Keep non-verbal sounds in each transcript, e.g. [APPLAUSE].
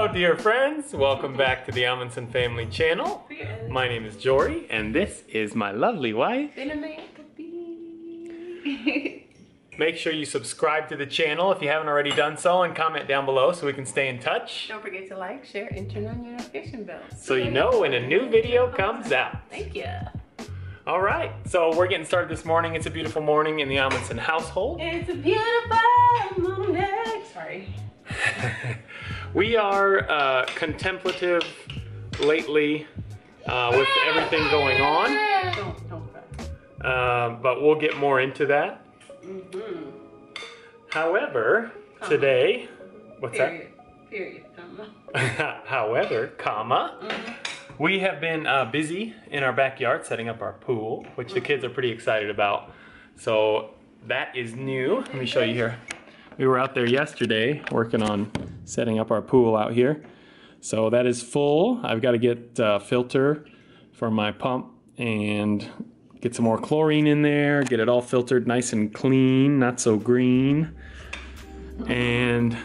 Hello dear friends, welcome back to the Amundson Family channel. My name is Jori and this is my lovely wife. Make sure you subscribe to the channel if you haven't already done so and comment down below so we can stay in touch. Don't forget to like, share, and turn on your notification bell. So you know when a new video comes out. Thank you. All right, so we're getting started this morning. It's a beautiful morning in the Amundson household. It's a beautiful morning. Sorry. [LAUGHS] we are uh, contemplative lately uh, with everything going on, Don't, don't cry. uh, but we'll get more into that. Mm-hmm. However, today, what's Period. Period. Um, [LAUGHS] that? However, comma, mhm. we have been uh, busy in our backyard setting up our pool, which the kids are pretty excited about. So that is new. Let me show you here. We were out there yesterday working on setting up our pool out here. So that is full. I've got to get a filter for my pump and get some more chlorine in there, get it all filtered nice and clean, not so green. And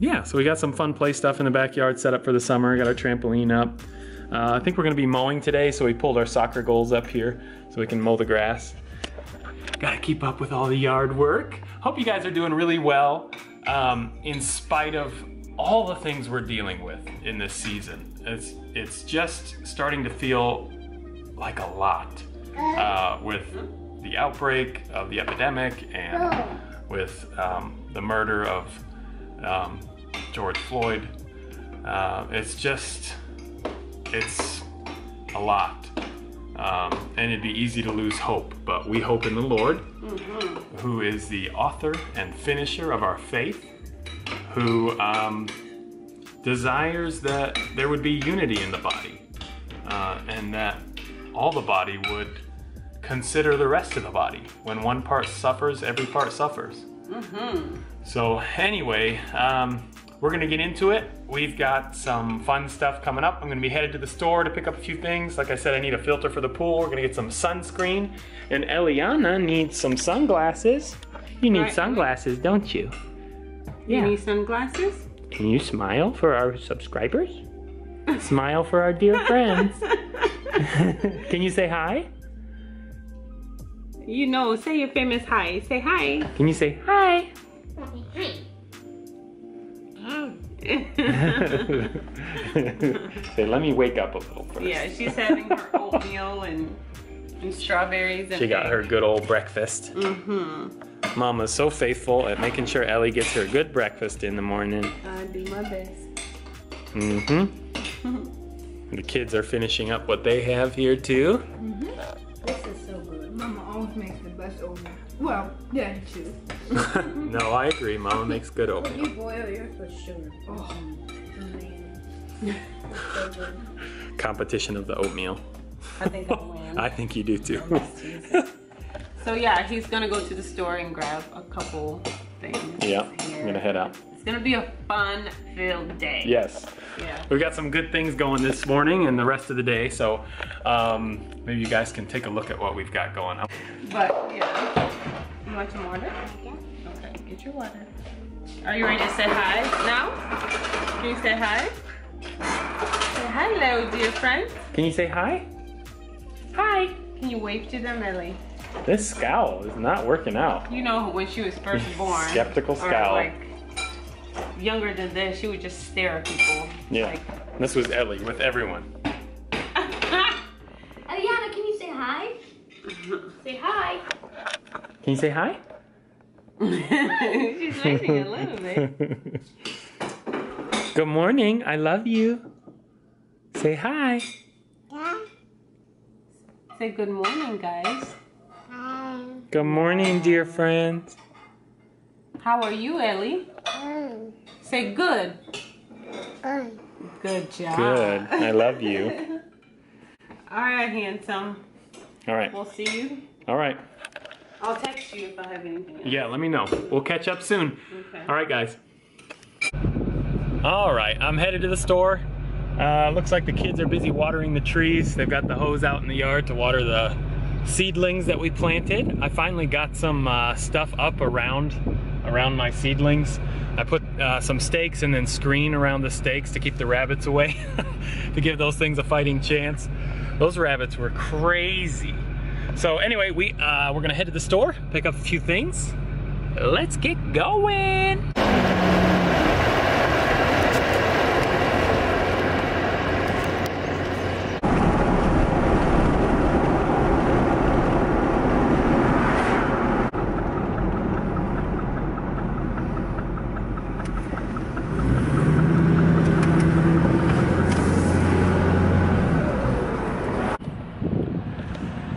yeah, so we got some fun play stuff in the backyard set up for the summer. Got our trampoline up. Uh, I think we're gonna be mowing today, so we pulled our soccer goals up here so we can mow the grass. Gotta keep up with all the yard work. Hope you guys are doing really well um, in spite of all the things we're dealing with in this season. It's, it's just starting to feel like a lot uh, with the outbreak of the epidemic and with um, the murder of um, George Floyd. Uh, it's just, it's a lot. Um, and it'd be easy to lose hope, but we hope in the Lord, who is the author and finisher of our faith, who um, desires that there would be unity in the body, uh, and that all the body would consider the rest of the body. When one part suffers, every part suffers. Mm-hmm. So anyway, um, we're gonna get into it. We've got some fun stuff coming up. I'm gonna be headed to the store to pick up a few things. Like I said, I need a filter for the pool. We're gonna get some sunscreen. And Elianah needs some sunglasses. You need Right. sunglasses, don't you? You need sunglasses? Can you smile for our subscribers? [LAUGHS] smile for our dear friends. [LAUGHS] Can you say hi? you know, say your famous hi. Say hi. Can you say hi? [LAUGHS] say, let me wake up a little first. yeah, she's having her oatmeal and, and strawberries and She got her good old breakfast. Mm-hmm. Mama's so faithful at making sure Ellie gets her good breakfast in the morning. I do my best. Mm-hmm. [LAUGHS] the kids are finishing up what they have here too. This is so good. Mama always makes the best oatmeal. Well, Daddy [LAUGHS] too. no, I agree. Mama [LAUGHS] makes good When oatmeal. you boil yours with sugar. Oh, man. so good. Competition of the oatmeal. I think I'll win. I think you do too. So yeah, he's gonna go to the store and grab a couple things. yeah, I'm gonna head out. It's gonna be a fun-filled day. Yes. Yeah. We've got some good things going this morning and the rest of the day, so um, maybe you guys can take a look at what we've got going on. But yeah. You want some water? Yeah. Okay, get your water. Are you ready to say hi now? Can you say hi? Say hello, dear friend. Can you say hi? Hi. Can Can you wave to them, Ellie? This scowl is not working out. You know when she was first [LAUGHS] born. Skeptical or, scowl. like younger than this, she would just stare at people. Yeah. Like, This was Ellie with everyone. [LAUGHS] Elianah, can you say hi? say hi. Can you say hi? [LAUGHS] She's waving a little bit. Good morning. I love you. Say hi. Say good morning, guys. Good morning, dear friends. How are you, Ellie? Say good. Good job. Good. I love you. [LAUGHS] All right, handsome. All right. We'll see you. All right. I'll text you if I have anything. Else. Yeah, let me know. We'll catch up soon. Okay. All right, guys. All right, I'm headed to the store. Uh, looks like the kids are busy watering the trees. They've got the hose out in the yard to water the seedlings that we planted. I finally got some uh, stuff up around around my seedlings. I put uh, some stakes and then screen around the stakes to keep the rabbits away, [LAUGHS] to give those things a fighting chance. Those rabbits were crazy. So anyway, we uh, we're gonna head to the store, pick up a few things. Let's get going.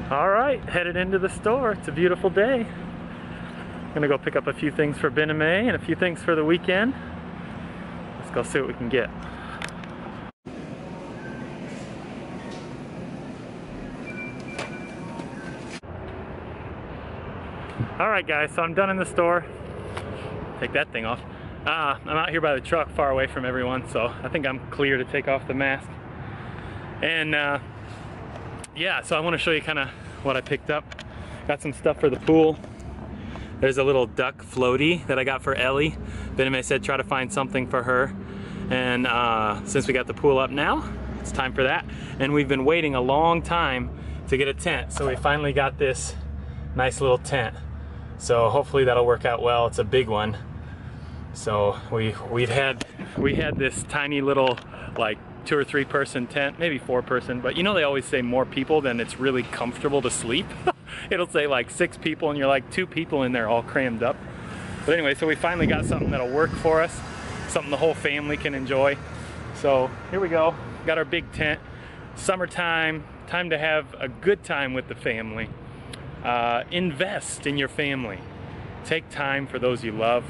All right, headed into the store. It's a beautiful day. I'm gonna go pick up a few things for Ben and May and a few things for the weekend. Let's go see what we can get. All right, guys, so I'm done in the store. Take that thing off. Uh, I'm out here by the truck far away from everyone, so I think I'm clear to take off the mask. And uh, yeah, so I want to show you kind of what I picked up. Got some stuff for the pool. There's a little duck floaty that I got for Ellie. Biname said try to find something for her. And uh, since we got the pool up now, it's time for that. And we've been waiting a long time to get a tent. So we finally got this nice little tent. So hopefully that'll work out well. It's a big one. So we we've had we had this tiny little like two or three person tent, maybe four person, but you know they always say more people than it's really comfortable to sleep. [LAUGHS] It'll say like six people and you're like two people in there all crammed up. But anyway, so we finally got something that'll work for us, something the whole family can enjoy. So here we go, got our big tent. Summertime, time to have a good time with the family. Uh, invest in your family. Take time for those you love.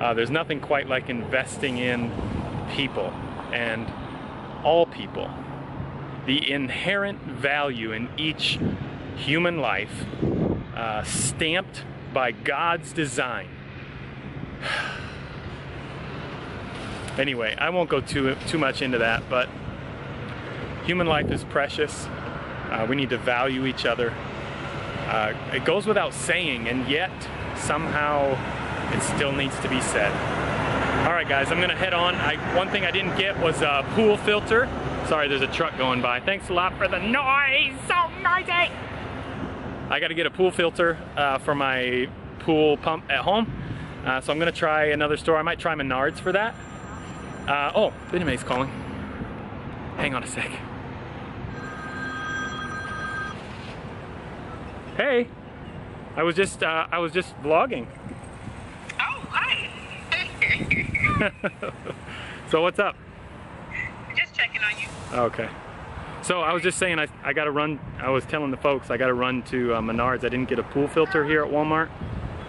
Uh, there's nothing quite like investing in people and all people. The inherent value in each human life, uh, stamped by God's design. [SIGHS] anyway, I won't go too too much into that, but human life is precious. Uh, we need to value each other. Uh, it goes without saying, and yet somehow it still needs to be said. All right, guys, I'm gonna head on. I, one thing I didn't get was a pool filter. Sorry, there's a truck going by. Thanks a lot for the noise, so noisy. I gotta get a pool filter uh, for my pool pump at home. Uh, so I'm gonna try another store. I might try Menards for that. Uh, oh, Biname's calling. Hang on a sec. Hey, I was just uh, I was just vlogging. Oh, hi. [LAUGHS] so what's up? Just checking on you. Okay. So I was just saying I, I got to run. I was telling the folks I got to run to uh, Menards. I didn't get a pool filter here at Walmart,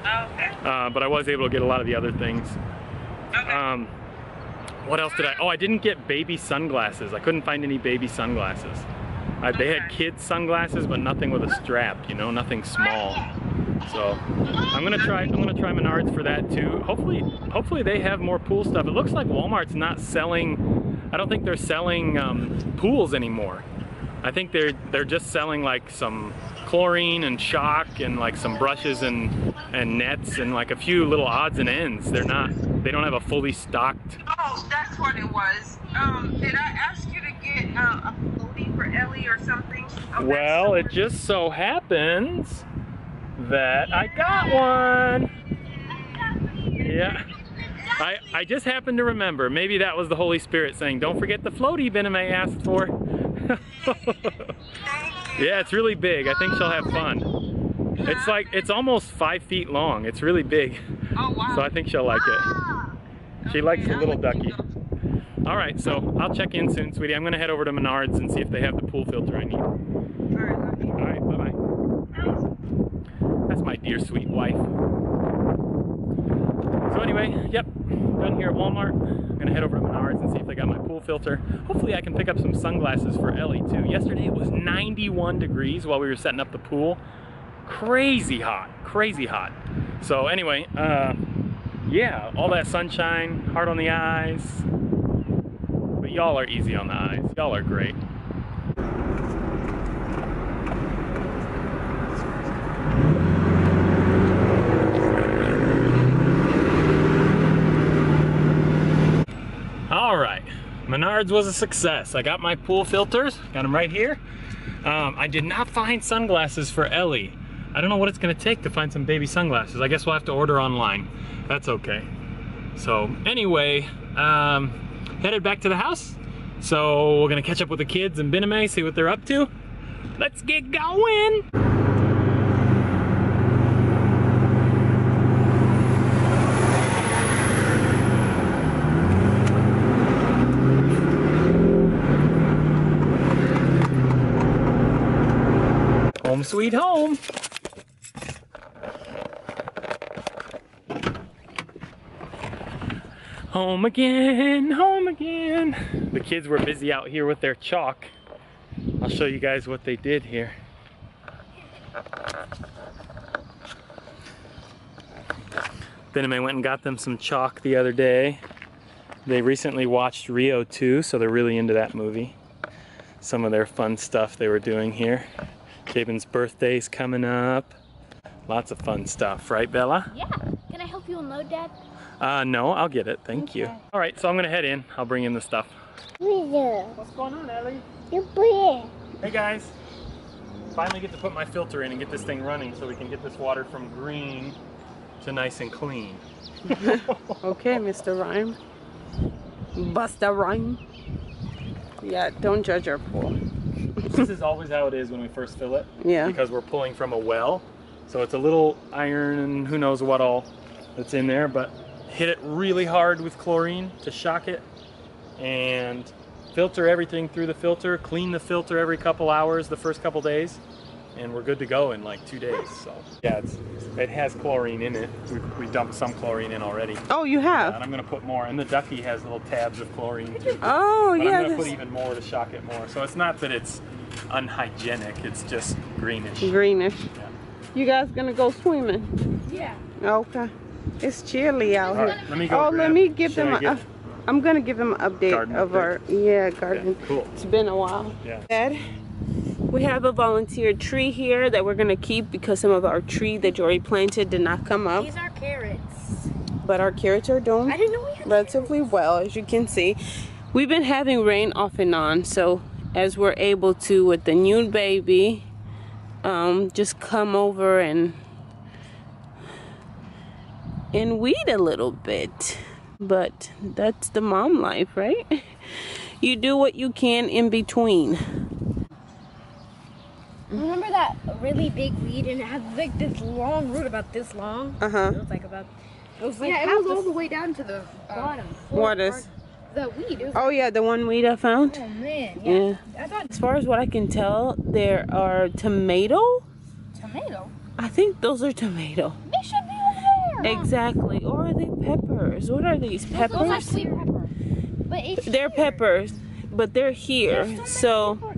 Oh, okay. uh, but I was able to get a lot of the other things. Okay. Um, what else did I? Oh, I didn't get baby sunglasses. I couldn't find any baby sunglasses. I, they had kids sunglasses, but nothing with a strap. You know, nothing small. So I'm gonna try. I'm gonna try Menards for that too. Hopefully, hopefully they have more pool stuff. It looks like Walmart's not selling. I don't think they're selling um, pools anymore. I think they're they're just selling like some chlorine and shock and like some brushes and and nets and like a few little odds and ends. They're not. They don't have a fully stocked. oh, that's what it was. Um, did I ask you to get uh, a floaty for Ellie or something? that Well, it just so happens Mm-hmm. that I got one. Yeah. I, I just happened to remember. Maybe that was the Holy Spirit saying, don't forget the floaty Biname asked for. [LAUGHS] yeah, it's really big. I think she'll have fun. It's like, it's almost five feet long. It's really big. Oh. So I think she'll like it. She likes the little ducky. All right, so I'll check in soon, sweetie. I'm gonna head over to Menards and see if they have the pool filter I need. All right, bye-bye. That's my dear sweet wife. So anyway, yep, done here at Walmart. I'm gonna head over to Menards and see if they got my pool filter. Hopefully I can pick up some sunglasses for Ellie too. Yesterday it was 91 degrees while we were setting up the pool. Crazy hot, crazy hot. So anyway, uh, yeah, all that sunshine, hard on the eyes. But y'all are easy on the eyes. Y'all are great. All right, Menards was a success. I got my pool filters, got them right here. Um, I did not find sunglasses for Ellie. I don't know what it's gonna take to find some baby sunglasses. I guess we'll have to order online. That's okay. So anyway, um, headed back to the house. So we're gonna catch up with the kids and Biname, see what they're up to. Let's get going. Sweet home. Home again, home again. The kids were busy out here with their chalk. I'll show you guys what they did here. Benjamin went and got them some chalk the other day. They recently watched Rio 2, so they're really into that movie. Some of their fun stuff they were doing here. Jabin's birthday's coming up. Lots of fun stuff, right, Bella? Yeah. Can I help you unload, Dad? Uh, no, I'll get it. Thank you. All right, so I'm gonna head in. I'll bring in the stuff. What's What's going on, Ellie? going Hey guys. Finally get to put my filter in and get this thing running so we can get this water from green to nice and clean. [LAUGHS] Okay, Mr. Rhyme. Busta Rhyme. Yeah, don't judge our pool. This is always how it is when we first fill it. Yeah. Because we're pulling from a well. So it's a little iron and who knows what all that's in there, but hit it really hard with chlorine to shock it and filter everything through the filter, clean the filter every couple hours the first couple days, and we're good to go in like two days. So yeah, it's, it has chlorine in it. We, we dumped some chlorine in already. Oh, you have? And I'm gonna put more, and the ducky has little tabs of chlorine too. Oh, But yeah. I'm gonna put even more to shock it more. So it's not that it's unhygienic, it's just greenish. Greenish. Yeah. You guys gonna go swimming? Yeah. Okay. It's chilly out All here. right, let me go. Oh, let me give them I a, get- I'm gonna give them an update Garden of update? our yeah garden. Yeah, cool. It's been a while. Yeah. Dad, we have a volunteer tree here that we're gonna keep because some of our tree that Jori planted did not come up. These are carrots. But our carrots are doing I didn't know we had relatively well, as you can see. We've been having rain off and on, so as we're able to with the new baby, um, just come over and and weed a little bit. But that's the mom life, right? [LAUGHS] You do what you can in between. Remember that really big weed and it had like this long root about this long? Uh huh. It was like about. It was like Yeah, it was the all the way down to the uh, bottom. What is? the weed. It was Oh yeah, the one weed I found. Oh man, yeah. Yeah. I thought As far as what I can tell, there are tomato. tomato. I think those are tomato. They should be over there. Exactly. Or are they peppers? What are these peppers? Those are peppers? sweet pepper. But it's They're here. peppers, but they're here. There's So many different kinds.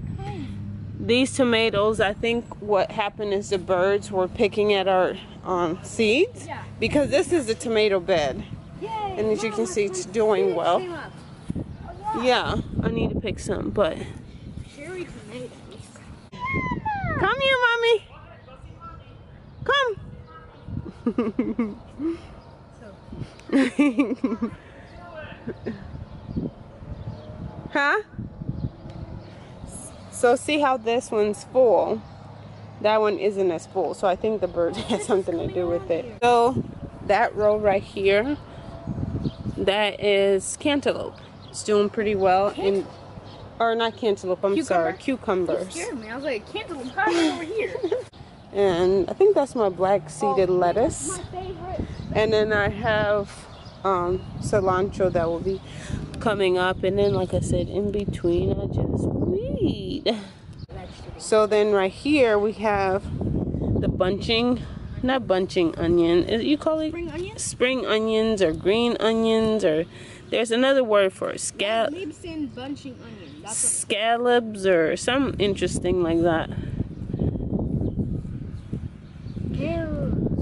These tomatoes, I think what happened is the birds were picking at our um, seeds Yeah. because this is a tomato bed. Yay. And as you can see, it's doing well. Oh, Yeah, I need to pick some, but Cherry tomatoes. come here, mommy. Come. [LAUGHS] huh? So see how this one's full. That one isn't as full. So I think the bird [LAUGHS] has something to do with it. So that row right here, that is cantaloupe. It's doing pretty well. In, or not cantaloupe, I'm sorry, cucumbers. scared me. I was like, cantaloupe, how's it over here? [LAUGHS] And I think that's my black seeded lettuce. My favorite. And then I have um, cilantro that will be coming up. And then, like I said, in between, I just weed. So then right here we have the bunching, not bunching onion. Is- You call it Spring onion? spring onions or green onions or there's another word for it. Scal- Maybe saying bunching onion. That's scallops or some interesting like that.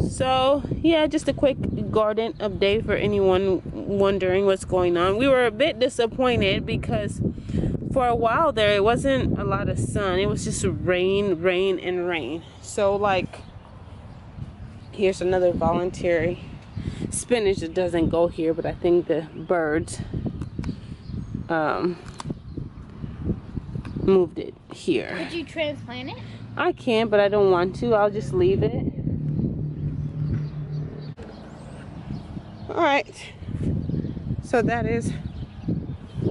So, yeah, just a quick garden update for anyone wondering what's going on. We were a bit disappointed because for a while there it wasn't a lot of sun. It was just rain, rain, and rain. So, like, here's another voluntary spinach that doesn't go here, but I think the birds um, moved it here. Did you transplant it? I can, but I don't want to. I'll just leave it. All right. So that is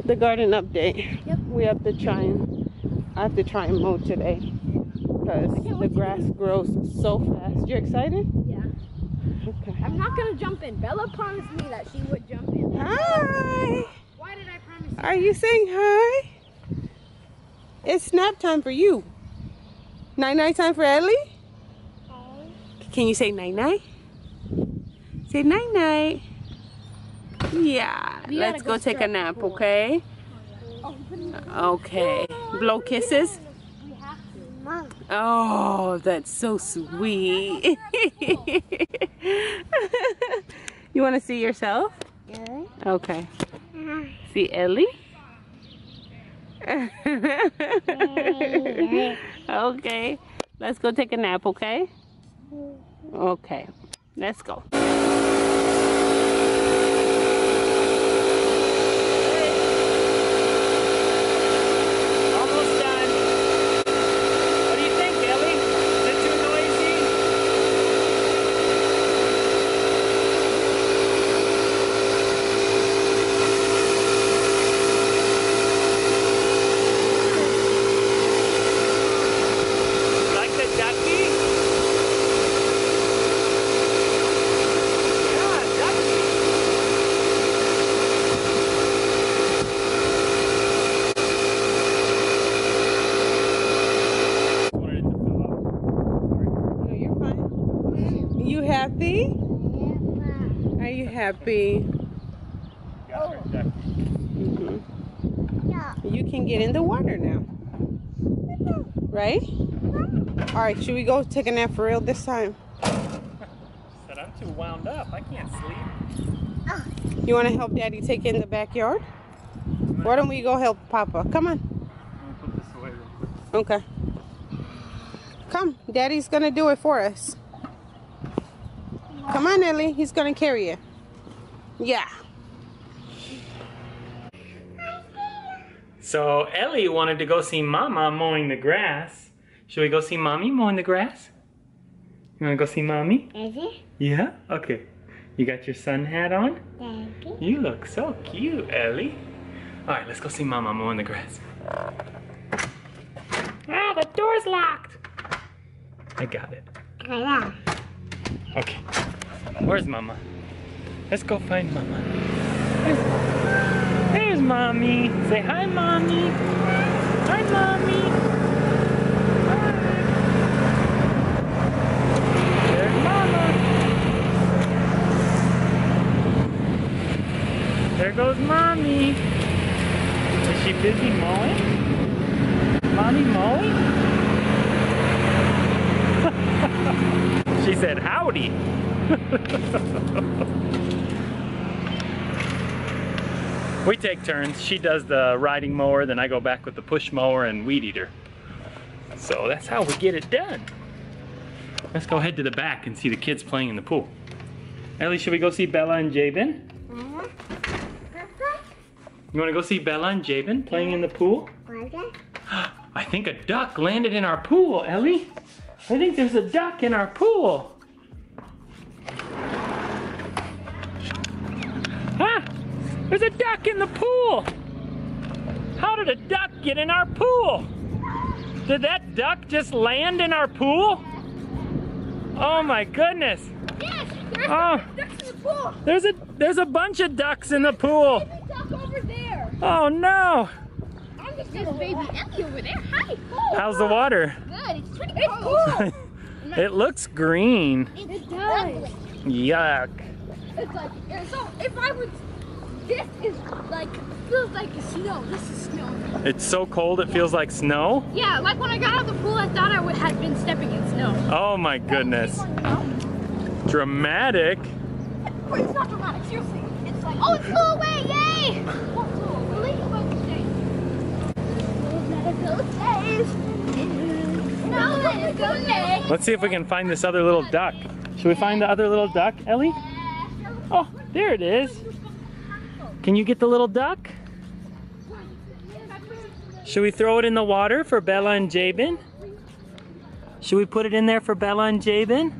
the garden update. Yep. We have to try and I have to try and mow today because the grass grows so fast. You're excited? Yeah. Okay. I'm not gonna jump in. Bella promised me that she would jump in. Hi. Why did I promise you? Are you saying hi? It's nap time for you. Night night time for Ellie? Oh. Can you say night night? Say night night. Yeah. We Let's go go take a nap, okay? Okay. Blow kisses. we have to. Mom, Oh, that's so sweet. [LAUGHS] you want to see yourself? Okay. See Ellie? [LAUGHS] okay. Let's go take a nap, okay? Okay. Let's go. Almost done. What do you think, Ellie? Is it too noisy? Like the ducky? Yeah, ducky. Wanted it to fill up. No, you're fine. You happy? Are you happy? Mhm. You can get in the water now. Right? All right, should we go take a nap for real this time? Said I'm too wound up. I can't sleep. You want to help Daddy take in the backyard? Why don't we go help Papa? Come on. Let me put this away real quick. Okay. Come, Daddy's gonna do it for us. Come on, Ellie. He's gonna carry you. Yeah. So Ellie wanted to go see Mama mowing the grass. Should we go see Mommy mowing the grass? You wanna go see Mommy? Daddy, Yeah? Okay. You got your sun hat on? Daddy. You look so cute, Ellie. Alright, let's go see Mama mowing the grass. Ah, the door's locked! I got it. Yeah. Okay. Where's Mama? Let's go find Mama. There's, Mommy. Say hi, Mommy. Hi, Mommy. Hi. There's Mama. There goes Mommy. Is she busy mowing? Mommy mowing? [LAUGHS] she said howdy. [LAUGHS] we take turns. She does the riding mower, then I go back with the push mower and weed eater. So that's how we get it done. Let's go head to the back and see the kids playing in the pool. Ellie, should we go see Bella and Jabin? Mm-hmm. You want to go see Bella and Jabin playing in the pool? [GASPS] I think think a duck landed in our pool, Ellie. I think there's a duck in our pool. Huh? There's a duck in the pool. How did a duck get in our pool? Did that duck just land in our pool? Oh my goodness. Yes, there's Oh. ducks in the pool. There's a there's a bunch of ducks in the pool. There's a duck over there. Oh no. I'm just There's baby Ellie over there. Hi. Oh, How's the water? good. It's pretty cold. [LAUGHS] it looks green. It does. Yuck. It's like so. If I was, this is like feels like snow. This is snow. It's so cold it feels like snow. Yeah, like when I got out of the pool, I thought I would had been stepping in snow. Oh my goodness. Dramatic. Wait, it's not dramatic. Seriously, it's like oh, it flew away! Yay! What flew away? Let it go, days. No, let it go, days. Let's see if we can find this other little duck. Should we find the other little duck, Ellie? Oh, there it is. Can you get the little duck? Should we throw it in the water for Bella and Jabin? Should we put it in there for Bella and Jabin?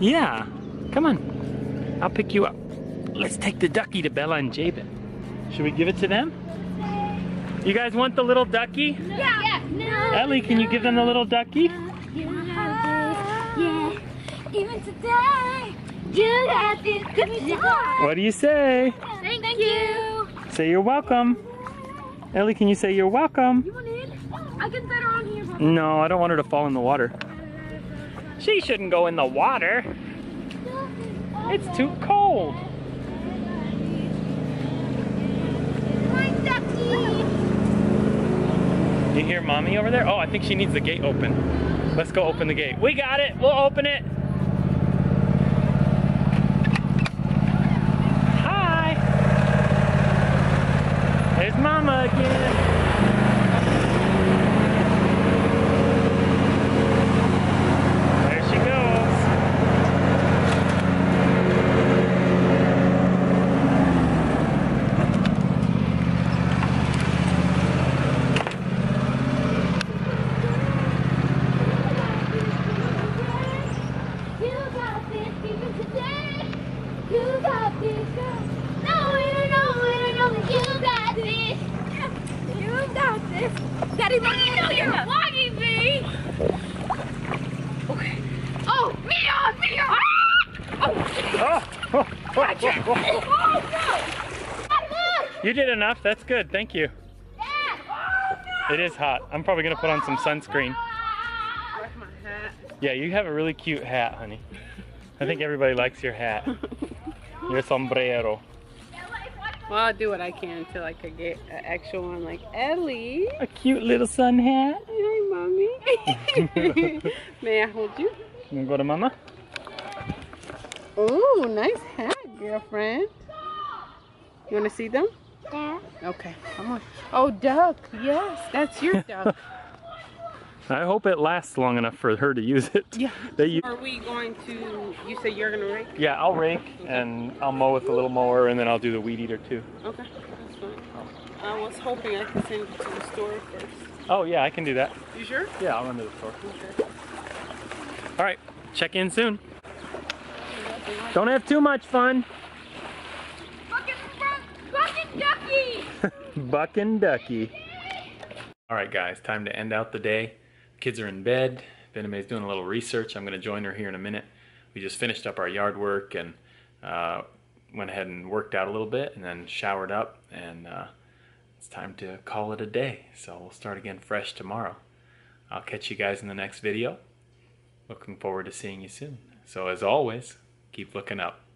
Yeah. Come on. I'll pick you up. Let's take the ducky to Bella and Jabin. Should we give it to them? You guys want the little ducky? Yeah. yeah. No. Ellie, can you give them the little ducky? You have this, yeah. Even today, you got this. Me some. What do you say? Thank, Thank you. Say you're welcome. Ellie, can you say you're welcome? You? I can fit her on here. But No, I don't want her to fall in the water. She shouldn't go in the water. It's too cold. You hear mommy over there? Oh, I think she needs the gate open. Let's go open the gate. We got it. We'll open it. Hi. There's mama again. There she goes. You got this even today. You got this, girl. No, I know, I know that you got this. You got this. Daddy, let me know you're vlogging me. Okay. Oh, Mia, Mia. Ah! Oh, Oh, gotcha. [LAUGHS] Oh, no. You did enough. That's good. Thank you. Dad. Oh, no. It is hot. I'm probably gonna put on some sunscreen. My hat? Yeah, you have a really cute hat, honey. I think everybody likes your hat. [LAUGHS] Your sombrero. Well, I'll do what I can until I could get an actual one like Ellie. A cute little sun hat. Hi, mommy. [LAUGHS] May I hold you? You wanna go to mama? Ooh, nice hat, girlfriend. You want to see them? Yeah. Okay, come on. Oh, duck. Yes, that's your [LAUGHS] duck. I hope it lasts long enough for her to use it. Yeah. [LAUGHS] They u- Are we going to? You say you're gonna rake? yeah, I'll rake and I'll mow with the little mower and then I'll do the weed eater too. Okay, that's fine. I was hoping I could send you to the store first. Oh yeah, I can do that. You sure? Yeah, I'll run to the store. Okay. All right, check in soon. Don't have too much fun. Bucket, bucket ducky. [LAUGHS] Buck and Ducky. All right, guys, time to end out the day. Kids are in bed. Biname's doing a little research. I'm going to join her here in a minute. We just finished up our yard work and uh, went ahead and worked out a little bit and then showered up. And uh, it's time to call it a day. So we'll start again fresh tomorrow. I'll catch you guys in the next video. Looking forward to seeing you soon. So, as always, keep looking up.